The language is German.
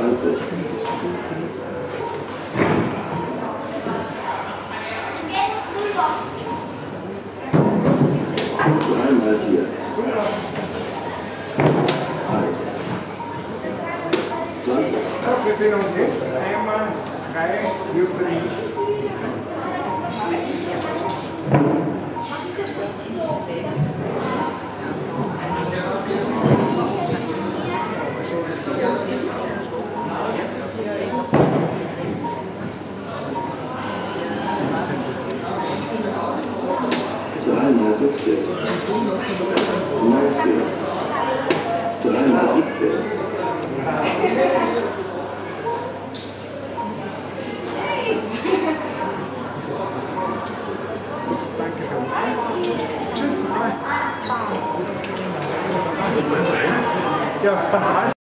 20. Dreimal 4. 1. 20. So, Christine, und jetzt einmal drei Würfel Dreimal 15. 19. Dreimal 17. Danke. Tschüss, bye. Gutes Gelingen. Ja,